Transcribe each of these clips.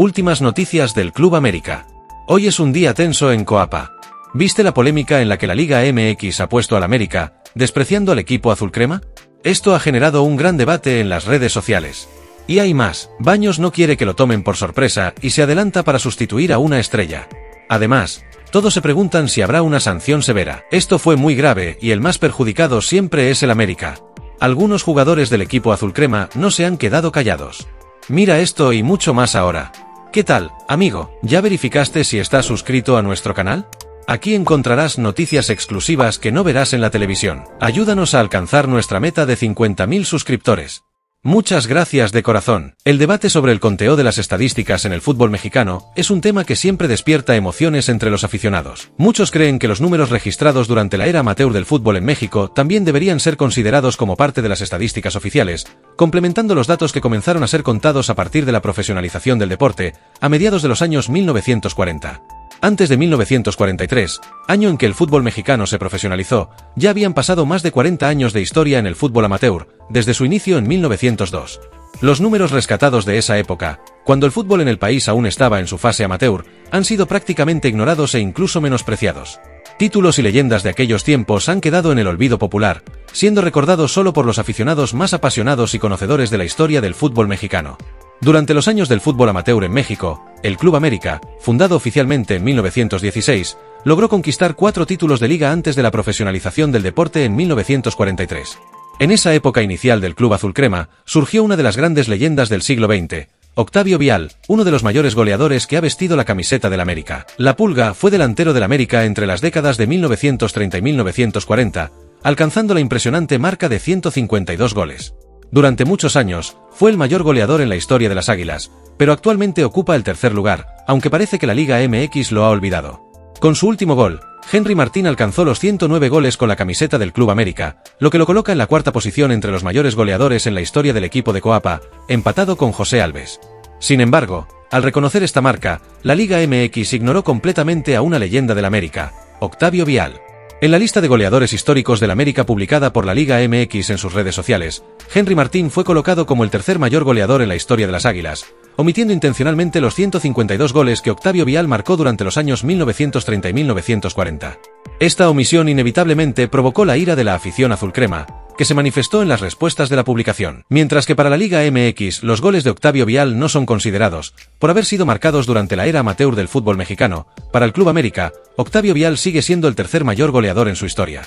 Últimas noticias del Club América. Hoy es un día tenso en Coapa. ¿Viste la polémica en la que la Liga MX ha puesto al América, despreciando al equipo azul crema? Esto ha generado un gran debate en las redes sociales. Y hay más, Baños no quiere que lo tomen por sorpresa y se adelanta para sustituir a una estrella. Además, todos se preguntan si habrá una sanción severa. Esto fue muy grave y el más perjudicado siempre es el América. Algunos jugadores del equipo azul crema no se han quedado callados. Mira esto y mucho más ahora. ¿Qué tal, amigo? ¿Ya verificaste si estás suscrito a nuestro canal? Aquí encontrarás noticias exclusivas que no verás en la televisión. Ayúdanos a alcanzar nuestra meta de 50.000 suscriptores. Muchas gracias de corazón. El debate sobre el conteo de las estadísticas en el fútbol mexicano es un tema que siempre despierta emociones entre los aficionados. Muchos creen que los números registrados durante la era amateur del fútbol en México también deberían ser considerados como parte de las estadísticas oficiales, complementando los datos que comenzaron a ser contados a partir de la profesionalización del deporte, a mediados de los años 1940. Antes de 1943, año en que el fútbol mexicano se profesionalizó, ya habían pasado más de 40 años de historia en el fútbol amateur, desde su inicio en 1902. Los números rescatados de esa época, cuando el fútbol en el país aún estaba en su fase amateur, han sido prácticamente ignorados e incluso menospreciados. Títulos y leyendas de aquellos tiempos han quedado en el olvido popular, siendo recordados solo por los aficionados más apasionados y conocedores de la historia del fútbol mexicano. Durante los años del fútbol amateur en México, el Club América, fundado oficialmente en 1916, logró conquistar cuatro títulos de liga antes de la profesionalización del deporte en 1943. En esa época inicial del Club Azul Crema, surgió una de las grandes leyendas del siglo XX, Octavio Vial, uno de los mayores goleadores que ha vestido la camiseta del América. La Pulga fue delantero del América entre las décadas de 1930 y 1940, alcanzando la impresionante marca de 152 goles. Durante muchos años, fue el mayor goleador en la historia de las Águilas, pero actualmente ocupa el tercer lugar, aunque parece que la Liga MX lo ha olvidado. Con su último gol, Henry Martín alcanzó los 109 goles con la camiseta del Club América, lo que lo coloca en la cuarta posición entre los mayores goleadores en la historia del equipo de Coapa, empatado con José Alves. Sin embargo, al reconocer esta marca, la Liga MX ignoró completamente a una leyenda del América, Octavio Vial. En la lista de goleadores históricos del América publicada por la Liga MX en sus redes sociales, Henry Martín fue colocado como el tercer mayor goleador en la historia de las Águilas, omitiendo intencionalmente los 152 goles que Octavio Vial marcó durante los años 1930 y 1940. Esta omisión inevitablemente provocó la ira de la afición azul crema, que se manifestó en las respuestas de la publicación. Mientras que para la Liga MX los goles de Octavio Vial no son considerados, por haber sido marcados durante la era amateur del fútbol mexicano, para el Club América, Octavio Vial sigue siendo el tercer mayor goleador en su historia.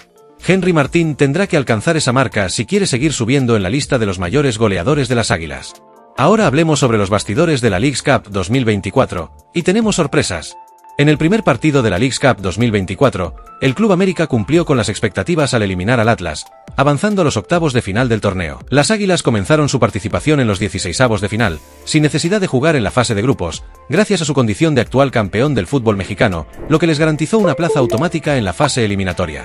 Henry Martín tendrá que alcanzar esa marca si quiere seguir subiendo en la lista de los mayores goleadores de las Águilas. Ahora hablemos sobre los bastidores de la Leagues Cup 2024, y tenemos sorpresas. En el primer partido de la Leagues Cup 2024, el Club América cumplió con las expectativas al eliminar al Atlas, avanzando a los octavos de final del torneo. Las Águilas comenzaron su participación en los 16avos de final, sin necesidad de jugar en la fase de grupos, gracias a su condición de actual campeón del fútbol mexicano, lo que les garantizó una plaza automática en la fase eliminatoria.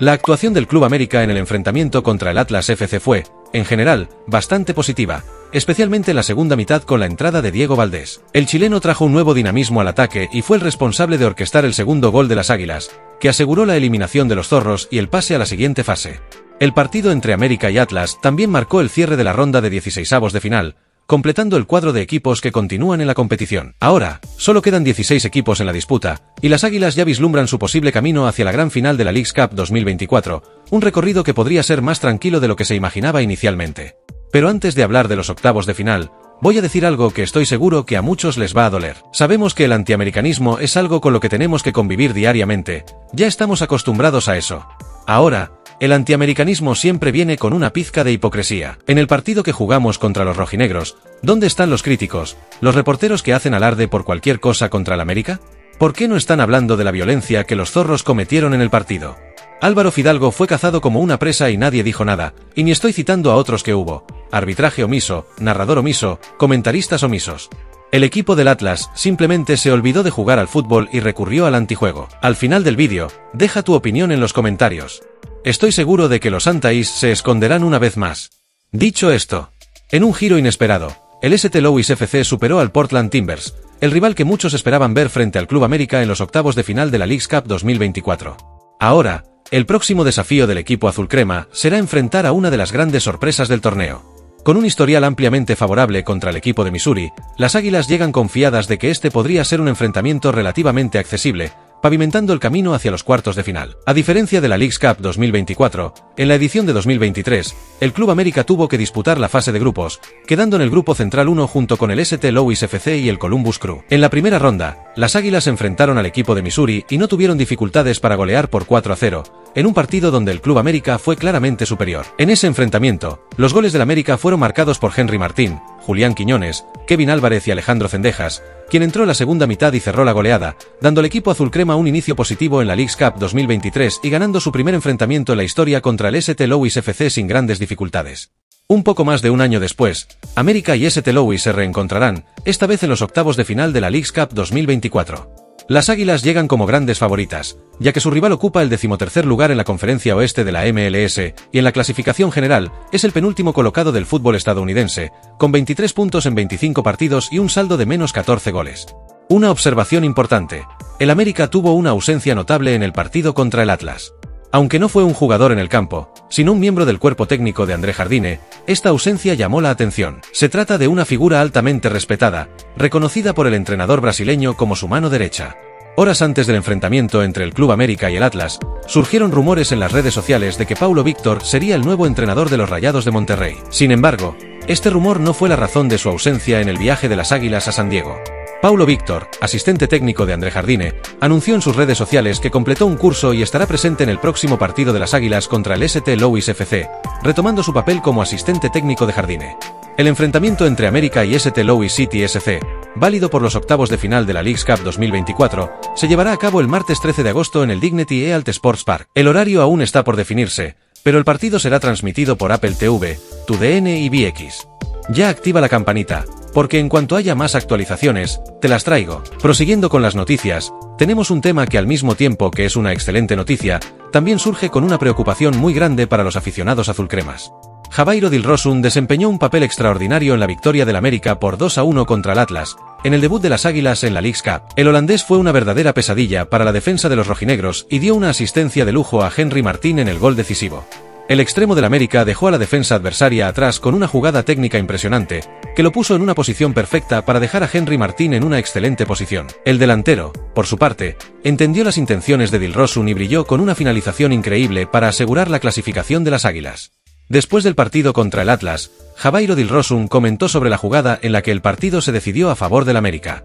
La actuación del Club América en el enfrentamiento contra el Atlas FC fue, en general, bastante positiva, especialmente en la segunda mitad con la entrada de Diego Valdés. El chileno trajo un nuevo dinamismo al ataque y fue el responsable de orquestar el segundo gol de las Águilas, que aseguró la eliminación de los zorros y el pase a la siguiente fase. El partido entre América y Atlas también marcó el cierre de la ronda de 16avos de final, completando el cuadro de equipos que continúan en la competición. Ahora, solo quedan 16 equipos en la disputa, y las Águilas ya vislumbran su posible camino hacia la gran final de la Leagues Cup 2024, un recorrido que podría ser más tranquilo de lo que se imaginaba inicialmente. Pero antes de hablar de los octavos de final, voy a decir algo que estoy seguro que a muchos les va a doler. Sabemos que el antiamericanismo es algo con lo que tenemos que convivir diariamente, ya estamos acostumbrados a eso. Ahora, el antiamericanismo siempre viene con una pizca de hipocresía. En el partido que jugamos contra los rojinegros, ¿dónde están los críticos, los reporteros que hacen alarde por cualquier cosa contra la América? ¿Por qué no están hablando de la violencia que los zorros cometieron en el partido? Álvaro Fidalgo fue cazado como una presa y nadie dijo nada, y ni estoy citando a otros que hubo. Arbitraje omiso, narrador omiso, comentaristas omisos. El equipo del Atlas simplemente se olvidó de jugar al fútbol y recurrió al antijuego. Al final del vídeo, deja tu opinión en los comentarios. Estoy seguro de que los Antais se esconderán una vez más. Dicho esto, en un giro inesperado, el St. Louis FC superó al Portland Timbers, el rival que muchos esperaban ver frente al Club América en los octavos de final de la Leagues Cup 2024. Ahora, el próximo desafío del equipo azul crema será enfrentar a una de las grandes sorpresas del torneo. Con un historial ampliamente favorable contra el equipo de Missouri, las Águilas llegan confiadas de que este podría ser un enfrentamiento relativamente accesible, pavimentando el camino hacia los cuartos de final. A diferencia de la Leagues Cup 2024, en la edición de 2023, el Club América tuvo que disputar la fase de grupos, quedando en el grupo central 1 junto con el ST Louis FC y el Columbus Crew. En la primera ronda, las Águilas enfrentaron al equipo de Missouri y no tuvieron dificultades para golear por 4 a 0, en un partido donde el Club América fue claramente superior. En ese enfrentamiento, los goles del América fueron marcados por Henry Martín, Julián Quiñones, Kevin Álvarez y Alejandro Cendejas, quien entró en la segunda mitad y cerró la goleada, dando al equipo azul crema un inicio positivo en la Leagues Cup 2023 y ganando su primer enfrentamiento en la historia contra el ST Louis FC sin grandes dificultades. Un poco más de un año después, América y ST Louis se reencontrarán, esta vez en los octavos de final de la Leagues Cup 2024. Las Águilas llegan como grandes favoritas, ya que su rival ocupa el decimotercer lugar en la conferencia oeste de la MLS, y en la clasificación general, es el penúltimo colocado del fútbol estadounidense, con 23 puntos en 25 partidos y un saldo de menos 14 goles. Una observación importante, el América tuvo una ausencia notable en el partido contra el Atlas. Aunque no fue un jugador en el campo, sino un miembro del cuerpo técnico de André Jardine, esta ausencia llamó la atención. Se trata de una figura altamente respetada, reconocida por el entrenador brasileño como su mano derecha. Horas antes del enfrentamiento entre el Club América y el Atlas, surgieron rumores en las redes sociales de que Paulo Víctor sería el nuevo entrenador de los Rayados de Monterrey. Sin embargo, este rumor no fue la razón de su ausencia en el viaje de las Águilas a San Diego. Paulo Víctor, asistente técnico de André Jardine, anunció en sus redes sociales que completó un curso y estará presente en el próximo partido de las Águilas contra el ST Louis FC, retomando su papel como asistente técnico de Jardine. El enfrentamiento entre América y ST Louis City SC, válido por los octavos de final de la Leagues Cup 2024, se llevará a cabo el martes 13 de agosto en el Dignity EALT Sports Park. El horario aún está por definirse, pero el partido será transmitido por Apple TV, TUDN y VX. Ya activa la campanita, porque en cuanto haya más actualizaciones, te las traigo. Prosiguiendo con las noticias, tenemos un tema que al mismo tiempo que es una excelente noticia, también surge con una preocupación muy grande para los aficionados azulcremas. Jabairo Dilrosun desempeñó un papel extraordinario en la victoria del América por 2 a 1 contra el Atlas, en el debut de las Águilas en la Leagues Cup. El holandés fue una verdadera pesadilla para la defensa de los rojinegros y dio una asistencia de lujo a Henry Martín en el gol decisivo. El extremo del América dejó a la defensa adversaria atrás con una jugada técnica impresionante, que lo puso en una posición perfecta para dejar a Henry Martín en una excelente posición. El delantero, por su parte, entendió las intenciones de Dilrosun y brilló con una finalización increíble para asegurar la clasificación de las Águilas. Después del partido contra el Atlas, Jabairo Dilrosun comentó sobre la jugada en la que el partido se decidió a favor del América.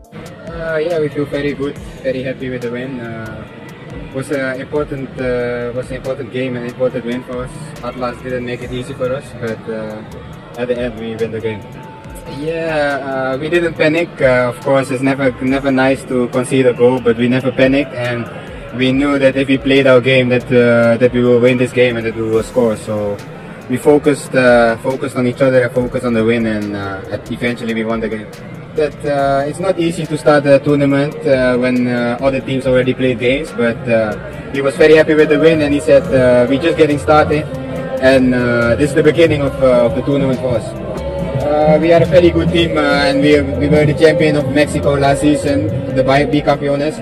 Was an important uh, was an important game and important win for us. Atlas didn't make it easy for us, but uh, at the end we win the game. Yeah, uh, we didn't panic. Uh, of course, it's never never nice to concede a goal, but we never panicked, and we knew that if we played our game, that uh, that we will win this game and that we will score. So we focused uh, focused on each other, and focused on the win, and eventually we won the game that uh, it's not easy to start a tournament uh, when uh, other teams already played games, but uh, he was very happy with the win and he said uh, we're just getting started and uh, this is the beginning of, of, the tournament for us. we are a very good team and we, we were the champion of Mexico last season, the Bicampeones.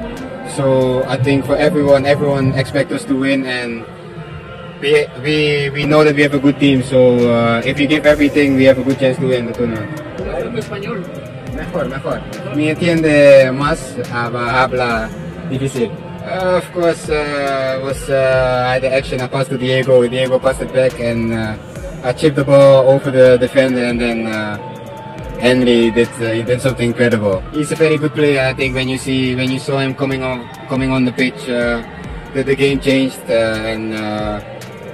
So I think for everyone, everyone expects us to win and we, we, we know that we have a good team. So if we give everything, we have a good chance to win the tournament. Mejor, mejor. Me entiende más, habla difícil. Uh, of course, uh, was uh, the action. I passed to Diego. Diego passed it back, and uh, I chipped the ball over the defender, and then uh, Henry did uh, he did something incredible. He's a very good player. I think when you see when you saw him coming on coming on the pitch, uh, the, the game changed, uh, and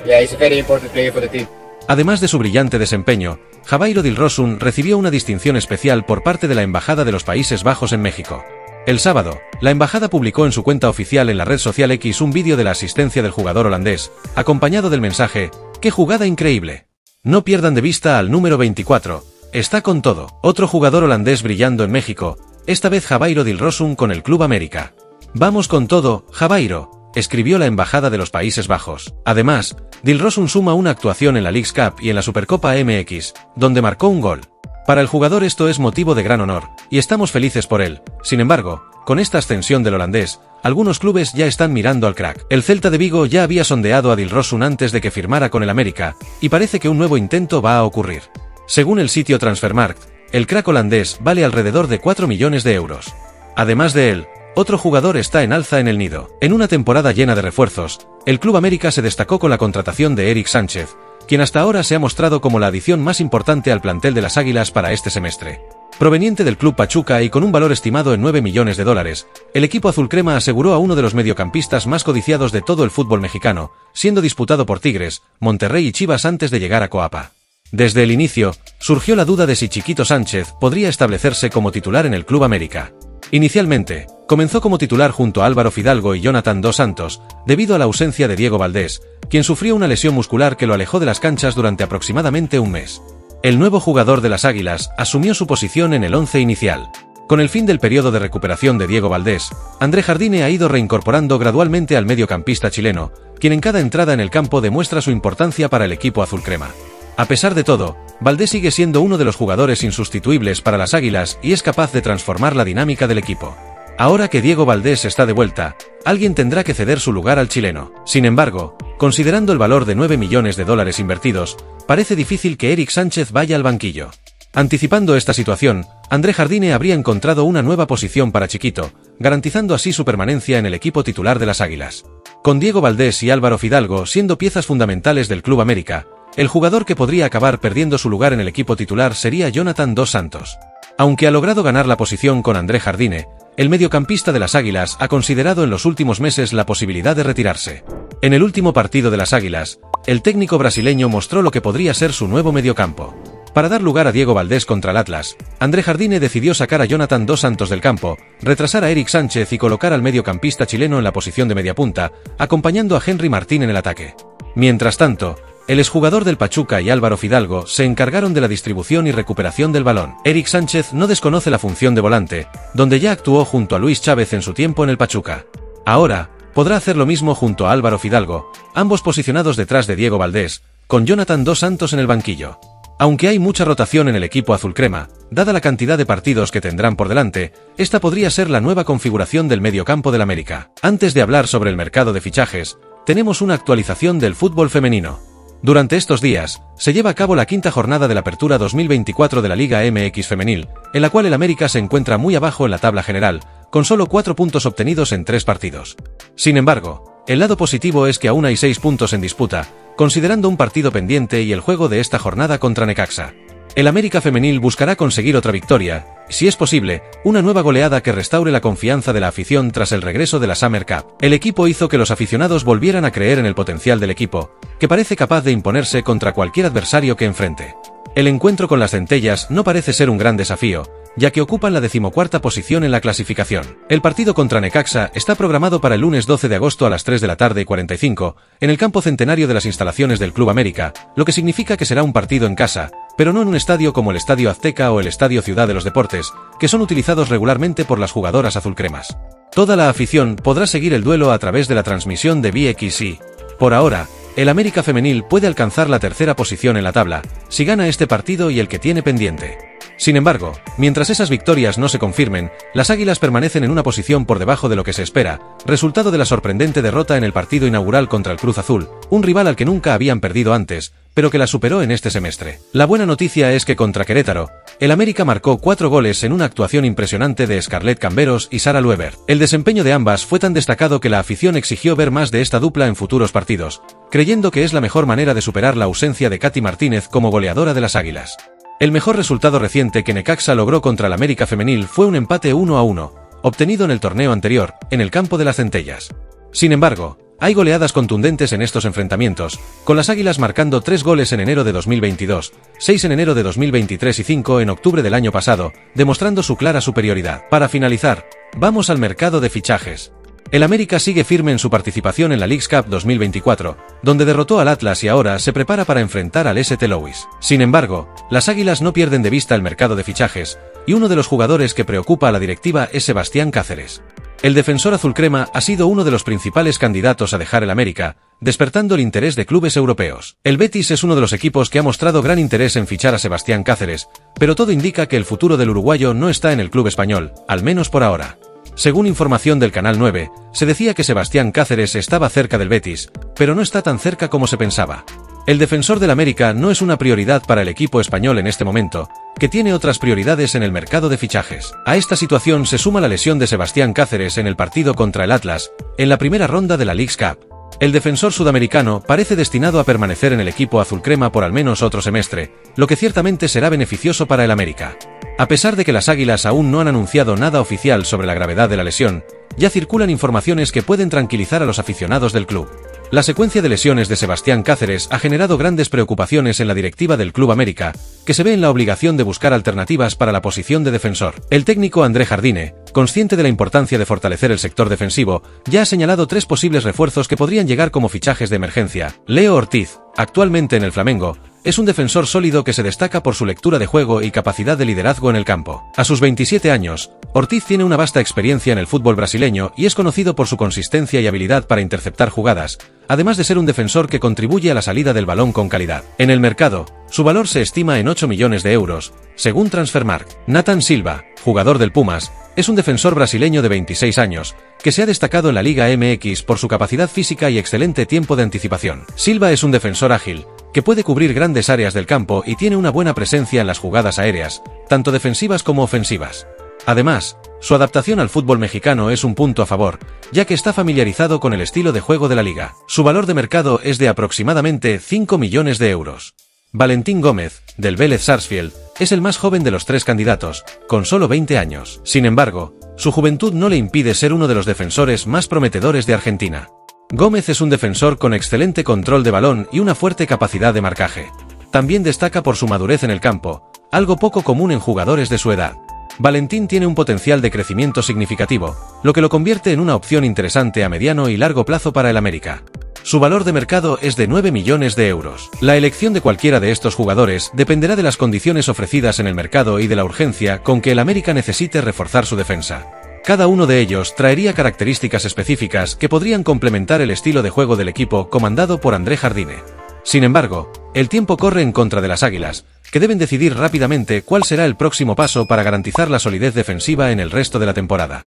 yeah, he's a very important player for the team. Además de su brillante desempeño, Jabairo Dilrosun recibió una distinción especial por parte de la Embajada de los Países Bajos en México. El sábado, la embajada publicó en su cuenta oficial en la red social X un vídeo de la asistencia del jugador holandés, acompañado del mensaje, ¡Qué jugada increíble! No pierdan de vista al número 24, está con todo. Otro jugador holandés brillando en México, esta vez Jabairo Dilrosun con el Club América. Vamos con todo, Jabairo, escribió la Embajada de los Países Bajos. Además, Dilrosun suma una actuación en la Leagues Cup y en la Supercopa MX, donde marcó un gol. Para el jugador esto es motivo de gran honor, y estamos felices por él. Sin embargo, con esta ascensión del holandés, algunos clubes ya están mirando al crack. El Celta de Vigo ya había sondeado a Dilrosun antes de que firmara con el América, y parece que un nuevo intento va a ocurrir. Según el sitio Transfermarkt, el crack holandés vale alrededor de 4 millones de euros. Además de él, otro jugador está en alza en el nido. En una temporada llena de refuerzos, el Club América se destacó con la contratación de Eric Sánchez, quien hasta ahora se ha mostrado como la adición más importante al plantel de las Águilas para este semestre. Proveniente del club Pachuca y con un valor estimado en 9 millones de dólares, el equipo azulcrema aseguró a uno de los mediocampistas más codiciados de todo el fútbol mexicano, siendo disputado por Tigres, Monterrey y Chivas antes de llegar a Coapa. Desde el inicio, surgió la duda de si Chiquito Sánchez podría establecerse como titular en el Club América. Inicialmente, comenzó como titular junto a Álvaro Fidalgo y Jonathan Dos Santos, debido a la ausencia de Diego Valdés, quien sufrió una lesión muscular que lo alejó de las canchas durante aproximadamente un mes. El nuevo jugador de las Águilas asumió su posición en el once inicial. Con el fin del periodo de recuperación de Diego Valdés, André Jardine ha ido reincorporando gradualmente al mediocampista chileno, quien en cada entrada en el campo demuestra su importancia para el equipo azul crema. A pesar de todo, Valdés sigue siendo uno de los jugadores insustituibles para las Águilas y es capaz de transformar la dinámica del equipo. Ahora que Diego Valdés está de vuelta, alguien tendrá que ceder su lugar al chileno. Sin embargo, considerando el valor de 9 millones de dólares invertidos, parece difícil que Eric Sánchez vaya al banquillo. Anticipando esta situación, André Jardine habría encontrado una nueva posición para Chiquito, garantizando así su permanencia en el equipo titular de las Águilas. Con Diego Valdés y Álvaro Fidalgo siendo piezas fundamentales del Club América, el jugador que podría acabar perdiendo su lugar en el equipo titular sería Jonathan Dos Santos. Aunque ha logrado ganar la posición con André Jardine, el mediocampista de las Águilas ha considerado en los últimos meses la posibilidad de retirarse. En el último partido de las Águilas, el técnico brasileño mostró lo que podría ser su nuevo mediocampo. Para dar lugar a Diego Valdés contra el Atlas, André Jardine decidió sacar a Jonathan Dos Santos del campo, retrasar a Eric Sánchez y colocar al mediocampista chileno en la posición de mediapunta, acompañando a Henry Martín en el ataque. Mientras tanto, el exjugador del Pachuca y Álvaro Fidalgo se encargaron de la distribución y recuperación del balón. Eric Sánchez no desconoce la función de volante, donde ya actuó junto a Luis Chávez en su tiempo en el Pachuca. Ahora, podrá hacer lo mismo junto a Álvaro Fidalgo, ambos posicionados detrás de Diego Valdés, con Jonathan Dos Santos en el banquillo. Aunque hay mucha rotación en el equipo azul crema, dada la cantidad de partidos que tendrán por delante, esta podría ser la nueva configuración del mediocampo del América. Antes de hablar sobre el mercado de fichajes, tenemos una actualización del fútbol femenino. Durante estos días, se lleva a cabo la quinta jornada de la Apertura 2024 de la Liga MX Femenil, en la cual el América se encuentra muy abajo en la tabla general, con solo cuatro puntos obtenidos en tres partidos. Sin embargo, el lado positivo es que aún hay seis puntos en disputa, considerando un partido pendiente y el juego de esta jornada contra Necaxa. El América Femenil buscará conseguir otra victoria, si es posible, una nueva goleada que restaure la confianza de la afición tras el regreso de la Summer Cup. El equipo hizo que los aficionados volvieran a creer en el potencial del equipo, que parece capaz de imponerse contra cualquier adversario que enfrente. El encuentro con las centellas no parece ser un gran desafío, ya que ocupan la decimocuarta posición en la clasificación. El partido contra Necaxa está programado para el lunes 12 de agosto a las 3 de la tarde y 45, en el campo centenario de las instalaciones del Club América, lo que significa que será un partido en casa, pero no en un estadio como el Estadio Azteca o el Estadio Ciudad de los Deportes, que son utilizados regularmente por las jugadoras azulcremas. Toda la afición podrá seguir el duelo a través de la transmisión de VXI. Por ahora, el América Femenil puede alcanzar la tercera posición en la tabla, si gana este partido y el que tiene pendiente. Sin embargo, mientras esas victorias no se confirmen, las Águilas permanecen en una posición por debajo de lo que se espera, resultado de la sorprendente derrota en el partido inaugural contra el Cruz Azul, un rival al que nunca habían perdido antes, pero que la superó en este semestre. La buena noticia es que contra Querétaro, el América marcó cuatro goles en una actuación impresionante de Scarlett Camberos y Sara Lueber. El desempeño de ambas fue tan destacado que la afición exigió ver más de esta dupla en futuros partidos, creyendo que es la mejor manera de superar la ausencia de Katy Martínez como goleadora de las Águilas. El mejor resultado reciente que Necaxa logró contra el América Femenil fue un empate 1 a 1, obtenido en el torneo anterior, en el campo de las centellas. Sin embargo, hay goleadas contundentes en estos enfrentamientos, con las Águilas marcando 3 goles en enero de 2022, 6 en enero de 2023 y 5 en octubre del año pasado, demostrando su clara superioridad. Para finalizar, vamos al mercado de fichajes. El América sigue firme en su participación en la Leagues Cup 2024, donde derrotó al Atlas y ahora se prepara para enfrentar al ST Louis. Sin embargo, las Águilas no pierden de vista el mercado de fichajes, y uno de los jugadores que preocupa a la directiva es Sebastián Cáceres. El defensor azulcrema ha sido uno de los principales candidatos a dejar el América, despertando el interés de clubes europeos. El Betis es uno de los equipos que ha mostrado gran interés en fichar a Sebastián Cáceres, pero todo indica que el futuro del uruguayo no está en el club español, al menos por ahora. Según información del Canal 9, se decía que Sebastián Cáceres estaba cerca del Betis, pero no está tan cerca como se pensaba. El defensor del América no es una prioridad para el equipo español en este momento, que tiene otras prioridades en el mercado de fichajes. A esta situación se suma la lesión de Sebastián Cáceres en el partido contra el Atlas, en la primera ronda de la Leagues Cup. El defensor sudamericano parece destinado a permanecer en el equipo azulcrema por al menos otro semestre, lo que ciertamente será beneficioso para el América. A pesar de que las Águilas aún no han anunciado nada oficial sobre la gravedad de la lesión, ya circulan informaciones que pueden tranquilizar a los aficionados del club. La secuencia de lesiones de Sebastián Cáceres ha generado grandes preocupaciones en la directiva del Club América, que se ve en la obligación de buscar alternativas para la posición de defensor. El técnico André Jardine, consciente de la importancia de fortalecer el sector defensivo, ya ha señalado tres posibles refuerzos que podrían llegar como fichajes de emergencia. Leo Ortiz, actualmente en el Flamengo, es un defensor sólido que se destaca por su lectura de juego y capacidad de liderazgo en el campo. A sus 27 años, Ortiz tiene una vasta experiencia en el fútbol brasileño y es conocido por su consistencia y habilidad para interceptar jugadas, además de ser un defensor que contribuye a la salida del balón con calidad. En el mercado, su valor se estima en 8 millones de euros, según Transfermarkt. Nathan Silva, jugador del Pumas, es un defensor brasileño de 26 años, que se ha destacado en la Liga MX por su capacidad física y excelente tiempo de anticipación. Silva es un defensor ágil, que puede cubrir grandes áreas del campo y tiene una buena presencia en las jugadas aéreas, tanto defensivas como ofensivas. Además, su adaptación al fútbol mexicano es un punto a favor, ya que está familiarizado con el estilo de juego de la liga. Su valor de mercado es de aproximadamente 5 millones de euros. Valentín Gómez, del Vélez Sarsfield, es el más joven de los tres candidatos, con solo 20 años. Sin embargo, su juventud no le impide ser uno de los defensores más prometedores de Argentina. Gómez es un defensor con excelente control de balón y una fuerte capacidad de marcaje. También destaca por su madurez en el campo, algo poco común en jugadores de su edad. Valentín tiene un potencial de crecimiento significativo, lo que lo convierte en una opción interesante a mediano y largo plazo para el América. Su valor de mercado es de 9 millones de euros. La elección de cualquiera de estos jugadores dependerá de las condiciones ofrecidas en el mercado y de la urgencia con que el América necesite reforzar su defensa. Cada uno de ellos traería características específicas que podrían complementar el estilo de juego del equipo comandado por André Jardine. Sin embargo, el tiempo corre en contra de las Águilas, que deben decidir rápidamente cuál será el próximo paso para garantizar la solidez defensiva en el resto de la temporada.